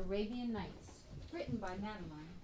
Arabian Nights, written by Madeline.